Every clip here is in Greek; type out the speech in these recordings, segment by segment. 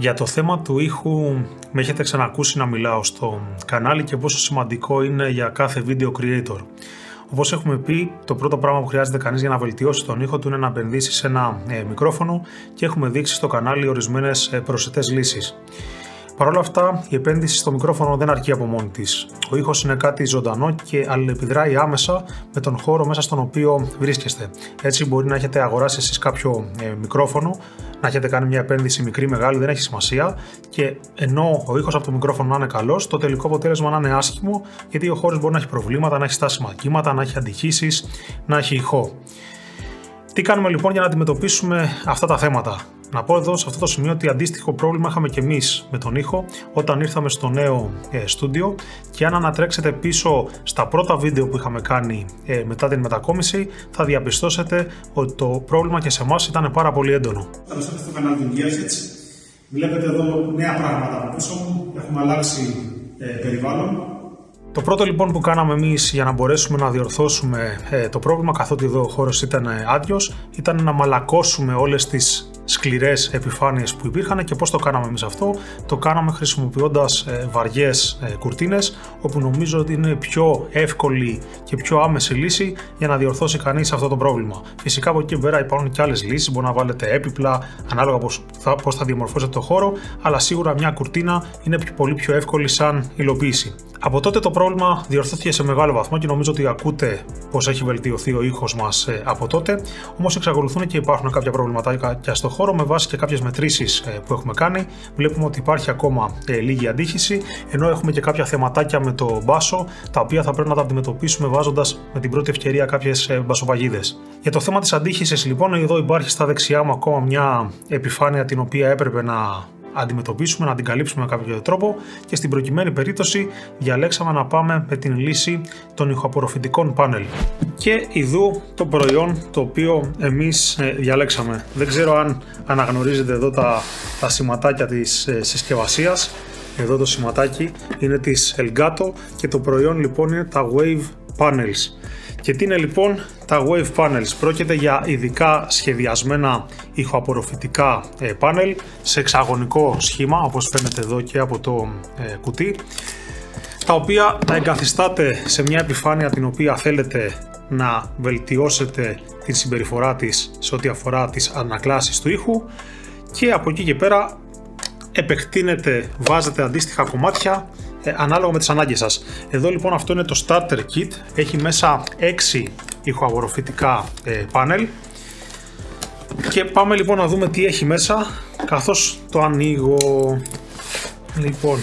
Για το θέμα του ήχου με έχετε ξανακούσει να μιλάω στο κανάλι και πόσο σημαντικό είναι για κάθε video creator. Όπως έχουμε πει, το πρώτο πράγμα που χρειάζεται κανείς για να βελτιώσει τον ήχο του είναι να επενδύσει σε ένα ε, μικρόφωνο και έχουμε δείξει στο κανάλι ορισμένες προσιτές λύσεις. Παρ' όλα αυτά, η επένδυση στο μικρόφωνο δεν αρκεί από μόνη της. Ο ήχος είναι κάτι ζωντανό και αλληλεπιδράει άμεσα με τον χώρο μέσα στον οποίο βρίσκεστε. Έτσι, μπορεί να έχετε αγοράσει εσείς κάποιο ε, μικρόφωνο, να έχετε κάνει μια επένδυση μικρή, μεγάλη, δεν έχει σημασία. Και ενώ ο ήχος από το μικρόφωνο να είναι καλός, το τελικό αποτέλεσμα να είναι άσχημο, γιατί ο χώρος μπορεί να έχει προβλήματα, να έχει στάσιμα κύματα, να έχει αντιχήσει, να έχει ηχό. Τι κάνουμε λοιπόν για να αντιμετωπίσουμε αυτά τα θέματα; Να πω εδώ σε αυτό το σημείο ότι αντίστοιχο πρόβλημα είχαμε και εμείς με τον ήχο όταν ήρθαμε στο νέο ε, στούντιο και αν ανατρέξετε πίσω στα πρώτα βίντεο που είχαμε κάνει ε, μετά την μετακόμιση θα διαπιστώσετε ότι το πρόβλημα και σε εμάς ήταν πάρα πολύ έντονο. Καλώς ήρθατε στο κανάλι του Gearhits. Βλέπετε εδώ νέα πράγματα από πίσω μου. Έχουμε αλλάξει ε, περιβάλλον. Το πρώτο λοιπόν που κάναμε εμείς για να μπορέσουμε να διορθώσουμε ε, το πρόβλημα καθότι εδώ ο χώρος ήταν άδειος, ήταν να μαλακώσουμε όλες τις σκληρές επιφάνειες που υπήρχαν και πώς το κάναμε εμείς αυτό. Το κάναμε χρησιμοποιώντας ε, βαριές ε, κουρτίνες, όπου νομίζω ότι είναι πιο εύκολη και πιο άμεση λύση για να διορθώσει κανείς αυτό το πρόβλημα. Φυσικά από εκεί πέρα υπάρχουν και άλλες λύσεις, μπορεί να βάλετε έπιπλα ανάλογα πώς θα, πώς θα διαμορφώσετε το χώρο, αλλά σίγουρα μια κουρτίνα είναι πολύ πιο εύκολη σαν υλοποίηση. Από τότε το πρόβλημα διορθώθηκε σε μεγάλο βαθμό και νομίζω ότι ακούτε πώς έχει βελτιωθεί ο ήχος μας ε, από τότε. Όμως εξακολουθούν και υπάρχουν κάποια προβληματάκια στο χώρο με βάση και κάποιες μετρήσεις ε, που έχουμε κάνει. Βλέπουμε ότι υπάρχει ακόμα ε, λίγη αντίχηση, ενώ έχουμε και κάποια θεματάκια με το μπάσο, τα οποία θα πρέπει να τα αντιμετωπίσουμε βάζοντας με την πρώτη ευκαιρία κάποιες μπασοπαγίδες. Για το θέμα της αντίχηση, λοιπόν, εδώ υπάρχει στα δεξιά μου ακόμα μια επιφάνεια την οποία έπρεπε να αντιμετωπίσουμε, να την καλύψουμε με κάποιο τρόπο και στην προκειμένη περίπτωση διαλέξαμε να πάμε με την λύση των ηχοαπορροφητικών πάνελ. Και ειδού το προϊόν το οποίο εμείς ε, διαλέξαμε. Δεν ξέρω αν αναγνωρίζετε εδώ τα, τα σηματάκια της ε, συσκευασίας. Εδώ το σηματάκι είναι της Elgato και το προϊόν λοιπόν είναι τα Wave Panels. Και τι είναι λοιπόν τα Wave Panels. Πρόκειται για ειδικά σχεδιασμένα ηχοαπορροφητικά ε, πάνελ σε εξαγωνικό σχήμα όπως φαίνεται εδώ και από το ε, κουτί τα οποία τα εγκαθιστάτε σε μια επιφάνεια την οποία θέλετε να βελτιώσετε την συμπεριφορά της σε ό,τι αφορά τις ανακλάσεις του ήχου και από εκεί και πέρα επεκτείνετε, βάζετε αντίστοιχα κομμάτια ε, ανάλογα με τις ανάγκες σας. Εδώ λοιπόν αυτό είναι το starter kit, έχει μέσα 6 ηχοαγοροφητικά ε, πάνελ και πάμε λοιπόν να δούμε τι έχει μέσα καθώς το ανοίγω. Λοιπόν,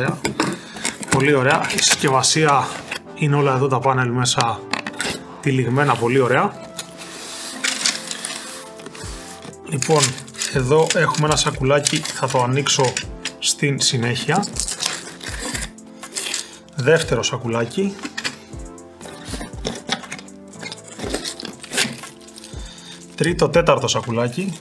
ωραία. Πολύ ωραία. Η συσκευασία είναι όλα εδώ τα πάνελ μέσα τυλιγμένα, πολύ ωραία. Λοιπόν, εδώ έχουμε ένα σακουλάκι, θα το ανοίξω στην συνέχεια. Δεύτερο σακουλάκι. Τρίτο, τέταρτο σακουλάκι.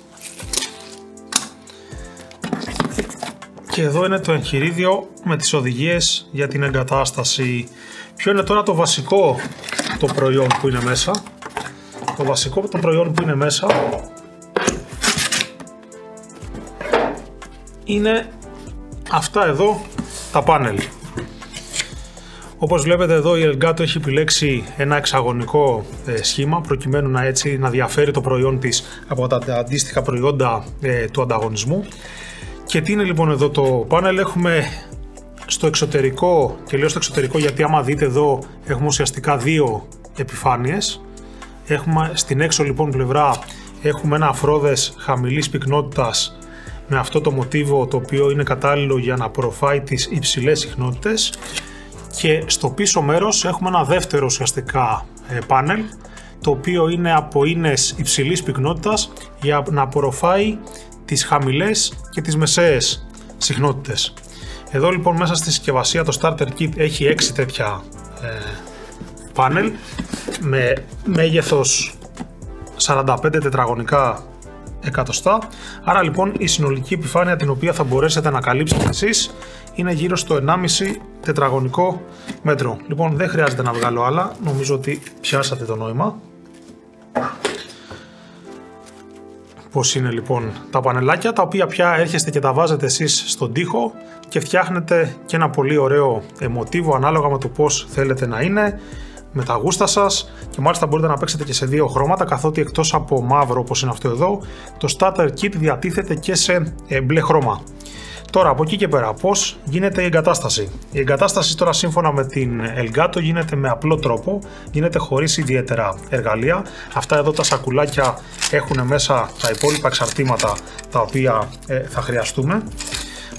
Και εδώ είναι το εγχειρίδιο με τις οδηγίες για την εγκατάσταση. Ποιο είναι τώρα το βασικό το προϊόν που είναι μέσα; Το βασικό το προϊόν που είναι μέσα είναι αυτά εδώ τα πάνελ. Όπως βλέπετε εδώ η Elgato έχει επιλέξει ένα εξαγωνικό ε, σχήμα προκειμένου να έτσι να διαφέρει το προϊόν της από τα αντίστοιχα προϊόντα ε, του ανταγωνισμού και τι είναι λοιπόν εδώ το πάνελ, έχουμε στο εξωτερικό, και λέω στο εξωτερικό γιατί άμα δείτε εδώ έχουμε ουσιαστικά δύο επιφάνειες. Έχουμε στην έξω λοιπόν πλευρά έχουμε ένα αφρόδες χαμηλής πυκνότητας με αυτό το μοτίβο το οποίο είναι κατάλληλο για να προφάει τις υψηλές συχνότητες και στο πίσω μέρος έχουμε ένα δεύτερο ουσιαστικά ε, πάνελ το οποίο είναι από ίνες υψηλής πυκνότητας για να απορροφάει τις χαμηλές και τις μεσαίες συχνότητες. Εδώ λοιπόν μέσα στη συσκευασία το Starter Kit έχει 6 τέτοια ε, πάνελ με μέγεθος 45 τετραγωνικά εκατοστά. Άρα λοιπόν η συνολική επιφάνεια την οποία θα μπορέσετε να καλύψετε εσείς είναι γύρω στο 1,5 τετραγωνικό μέτρο. Λοιπόν δεν χρειάζεται να βγάλω άλλα, νομίζω ότι πιάσατε το νόημα. Πώς είναι λοιπόν τα πανελάκια τα οποία πια έρχεστε και τα βάζετε εσείς στον τοίχο και φτιάχνετε και ένα πολύ ωραίο μοτίβο ανάλογα με το πώς θέλετε να είναι με τα γούστα σας και μάλιστα μπορείτε να παίξετε και σε δύο χρώματα καθότι εκτός από μαύρο όπως είναι αυτό εδώ το starter kit διατίθεται και σε ε, μπλε χρώμα. Τώρα από εκεί και πέρα πώς γίνεται η εγκατάσταση; Η εγκατάσταση τώρα σύμφωνα με την Elgato γίνεται με απλό τρόπο, γίνεται χωρίς ιδιαίτερα εργαλεία. Αυτά εδώ τα σακουλάκια έχουν μέσα τα υπόλοιπα εξαρτήματα τα οποία ε, θα χρειαστούμε.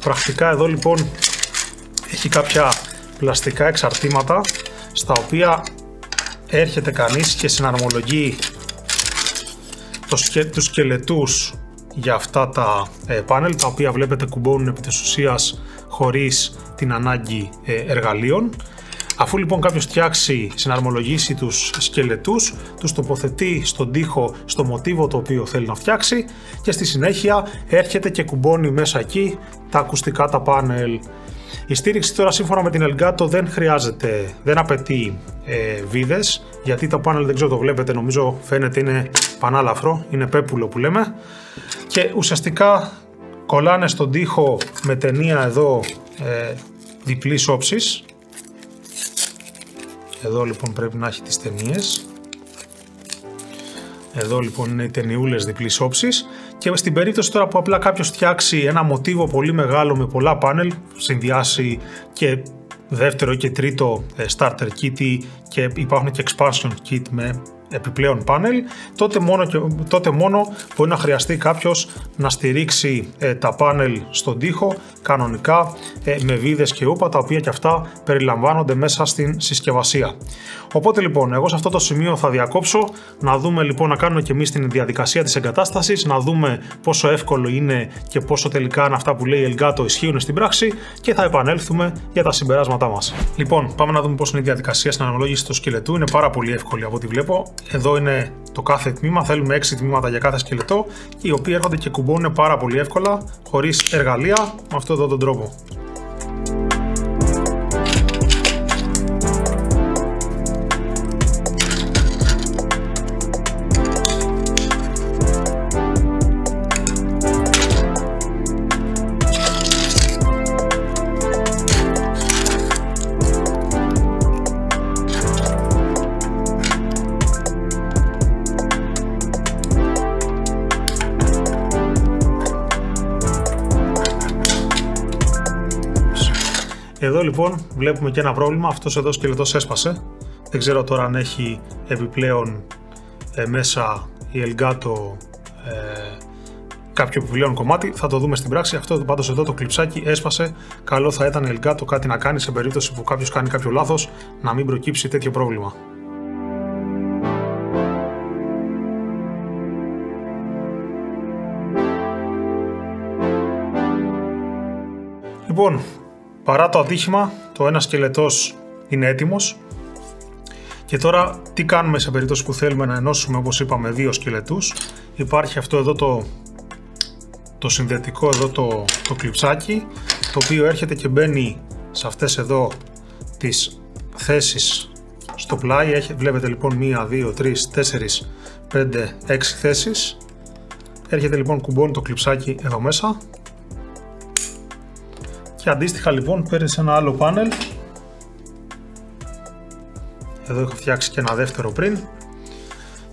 Πρακτικά εδώ λοιπόν έχει κάποια πλαστικά εξαρτήματα στα οποία έρχεται κανείς και συναρμολογεί το σκε, τους σκελετούς για αυτά τα ε, πάνελ τα οποία βλέπετε κουμπώνουν επί της ουσίας χωρίς την ανάγκη ε, εργαλείων. Αφού λοιπόν κάποιος φτιάξει, συναρμολογήσει τους σκελετούς, τους τοποθετεί στον τοίχο στο μοτίβο το οποίο θέλει να φτιάξει και στη συνέχεια έρχεται και κουμπώνει μέσα εκεί τα ακουστικά τα πάνελ η στήριξη τώρα σύμφωνα με την Elgato δεν χρειάζεται, δεν απαιτεί ε, βίδες γιατί το πάνελ δεν ξέρω το βλέπετε νομίζω φαίνεται είναι πανάλαφρο, είναι πέπουλο που λέμε. Και ουσιαστικά κολλάνε στον τοίχο με ταινία εδώ ε, διπλής όψης εδώ λοιπόν πρέπει να έχει τις ταινίες. Εδώ λοιπόν είναι οι ταινιούλες διπλής όψης και στην περίπτωση τώρα που απλά κάποιος φτιάξει ένα μοτίβο πολύ μεγάλο με πολλά πάνελ, συνδυάσει και δεύτερο και τρίτο ε, starter kit και υπάρχουν και expansion kit με επιπλέον πάνελ, τότε μόνο, και, τότε μόνο μπορεί να χρειαστεί κάποιος να στηρίξει ε, τα πάνελ στον τοίχο κανονικά ε, με βίδες και ούπα τα οποία και αυτά περιλαμβάνονται μέσα στην συσκευασία. Οπότε λοιπόν, εγώ σε αυτό το σημείο θα διακόψω, να δούμε λοιπόν να κάνουμε και εμείς την διαδικασία της εγκατάστασης, να δούμε πόσο εύκολο είναι και πόσο τελικά αν αυτά που λέει η Elgato ισχύουν στην πράξη και θα επανέλθουμε για τα συμπεράσματά μας. Λοιπόν, πάμε να δούμε πώς είναι η διαδικασία στην αναλόγηση του σκελετού, είναι πάρα πολύ εύκολη από ό,τι βλέπω. Εδώ είναι το κάθε τμήμα, θέλουμε 6 τμήματα για κάθε σκελετό, οι οποίοι έρχονται και κουμπώνουν πάρα πολύ εύκολα, χωρίς εργαλεία, με αυτόν εδώ τον τρόπο. Εδώ λοιπόν βλέπουμε και ένα πρόβλημα, αυτός εδώ σκελετός έσπασε. Δεν ξέρω τώρα αν έχει επιπλέον ε, μέσα η Elgato ε, κάποιο επιπλέον κομμάτι, θα το δούμε στην πράξη. Αυτό πάντως εδώ το κλειψάκι έσπασε. Καλό θα ήταν η Elgato κάτι να κάνει σε περίπτωση που κάποιος κάνει κάποιο λάθος να μην προκύψει τέτοιο πρόβλημα. Λοιπόν, Παρά το ατύχημα, το ένας σκελετός είναι έτοιμος και τώρα τι κάνουμε σε περίπτωση που θέλουμε να ενώσουμε όπως είπαμε δύο σκελετούς; Υπάρχει αυτό εδώ το, το συνδετικό εδώ το, το κλειψάκι το οποίο έρχεται και μπαίνει σε αυτές εδώ τις θέσεις στο πλάι. Έχει, βλέπετε λοιπόν 1, 2, 3, 4, 5, 6 θέσεις. Έρχεται λοιπόν κουμπώνει το κλειψάκι εδώ μέσα και αντίστοιχα λοιπόν παίρνεις ένα άλλο πάνελ. Εδώ έχω φτιάξει και ένα δεύτερο πριν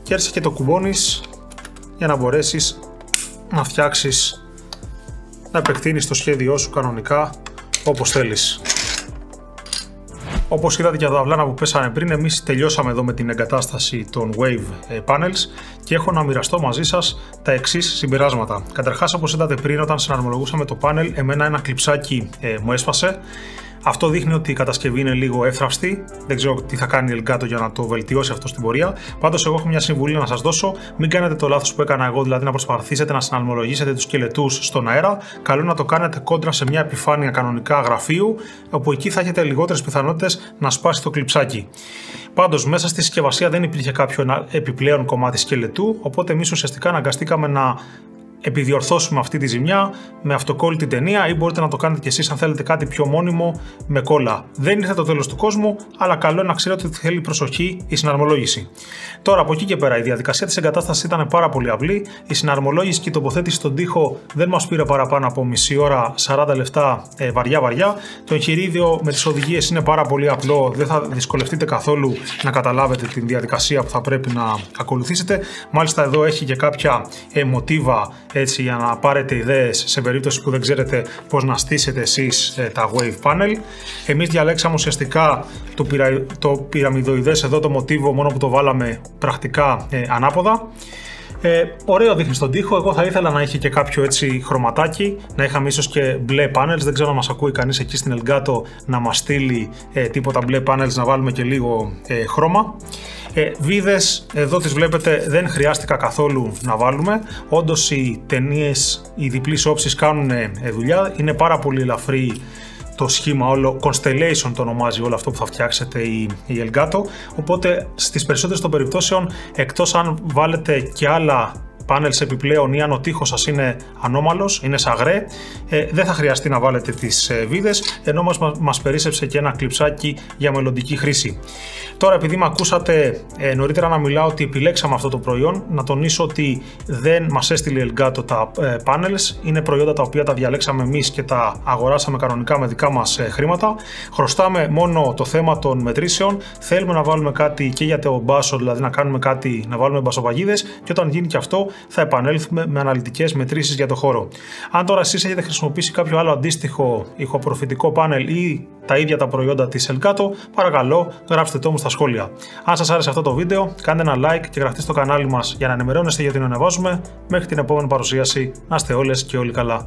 και έρχεσαι και το κουμπώνεις για να μπορέσεις να φτιάξεις να επεκτείνεις το σχέδιό σου κανονικά όπως θέλεις. Όπως είδατε και τα αυλάνα που πέσανε πριν, εμείς τελειώσαμε εδώ με την εγκατάσταση των Wave ε, Panels και έχω να μοιραστώ μαζί σας τα εξής συμπεράσματα. Καταρχάς, όπως είδατε πριν, όταν συναρμολογούσαμε το πάνελ, εμένα ένα κλειψάκι ε, μου έσπασε. Αυτό δείχνει ότι η κατασκευή είναι λίγο εύθραυστη. Δεν ξέρω τι θα κάνει η Elgato για να το βελτιώσει αυτό στην πορεία. Πάντως, εγώ έχω μια συμβουλή να σας δώσω. Μην κάνετε το λάθος που έκανα εγώ, δηλαδή να προσπαθήσετε να συναρμολογήσετε τους σκελετούς στον αέρα. Καλό είναι να το κάνετε κόντρα σε μια επιφάνεια κανονικά γραφείου, όπου εκεί θα έχετε λιγότερες πιθανότητες να σπάσει το κλειψάκι. Πάντως, μέσα στη συσκευασία δεν υπήρχε κάποιο επιπλέον κομμάτι σκελετού, οπότε εμείς ουσιαστικά αναγκαστήκαμε να επιδιορθώσουμε αυτή τη ζημιά με αυτοκόλλητη ταινία ή μπορείτε να το κάνετε κι εσείς αν θέλετε κάτι πιο μόνιμο με κόλλα. Δεν ήρθε το τέλος του κόσμου, αλλά καλό είναι να ξέρετε ότι θέλει προσοχή η συναρμολόγηση. Τώρα από εκεί και πέρα η διαδικασία της εγκατάστασης ήταν πάρα πολύ απλή, η συναρμολόγηση και η τοποθέτηση στον τοίχο δεν μας πήρε παραπάνω από μισή ώρα 40 λεπτά ε, βαριά βαριά. Το εγχειρίδιο με τις οδηγίες είναι πάρα πολύ απλό, δεν θα δυσκολευτείτε καθόλου να καταλάβετε την διαδικασία που θα πρέπει να ακολουθήσετε. Μάλιστα εδώ έχει και κάποια ε, μοτίβα έτσι για να πάρετε ιδέες σε περίπτωση που δεν ξέρετε πώς να στήσετε εσείς ε, τα wave panel. Εμείς διαλέξαμε ουσιαστικά το, πυρα, το πυραμιδοειδές εδώ το μοτίβο μόνο που το βάλαμε πρακτικά ε, ανάποδα. Ε, ωραίο δείχνει στον τοίχο. Εγώ θα ήθελα να είχε και κάποιο έτσι χρωματάκι, να είχαμε ίσως και μπλε panels. Δεν ξέρω αν μας ακούει κανείς εκεί στην Elgato να μας στείλει ε, τίποτα μπλε panels να βάλουμε και λίγο ε, χρώμα. Ε, βίδες, εδώ τις βλέπετε, δεν χρειάστηκα καθόλου να βάλουμε. Όντως οι ταινίες, οι διπλείς όψεις κάνουν ε, δουλειά. Είναι πάρα πολύ ελαφρύ το σχήμα όλο, Constellation το ονομάζει όλο αυτό που θα φτιάξετε η, η Elgato, οπότε στις περισσότερες των περιπτώσεων, εκτός αν βάλετε και άλλα πάνελς επιπλέον ή αν ο τείχος σας είναι ανώμαλος, είναι σαγρέ, ε, δεν θα χρειαστεί να βάλετε τις ε, βίδες, ενώ μας, μας περίσσεψε και ένα κλειψάκι για μελλοντική χρήση. Τώρα, επειδή με ακούσατε ε, νωρίτερα να μιλάω ότι επιλέξαμε αυτό το προϊόν, να τονίσω ότι δεν μας έστειλε η Elgato τα ε, panels. Είναι προϊόντα τα οποία τα διαλέξαμε εμείς και τα αγοράσαμε κανονικά με δικά μας ε, χρήματα. Χρωστάμε μόνο το θέμα των μετρήσεων. Θέλουμε να βάλουμε κάτι και για το μπάσο, δηλαδή να κάνουμε κάτι, να βάλουμε μπασοπαγίδες και όταν γίνει και αυτό θα επανέλθουμε με αναλυτικές μετρήσεις για το χώρο. Αν τώρα εσείς έχετε χρησιμοποιήσει κάποιο άλλο αντίστοιχο ηχοπροφητικό πάνελ ή τα ίδια τα προϊόντα της Elgato, παρακαλώ γράψτε το μου στα σχόλια. Αν σας άρεσε αυτό το βίντεο, κάντε ένα like και γραφτείτε στο κανάλι μας για να ενημερώνεστε γιατί ανεβάζουμε. Μέχρι την επόμενη παρουσίαση, να είστε όλες και όλοι καλά.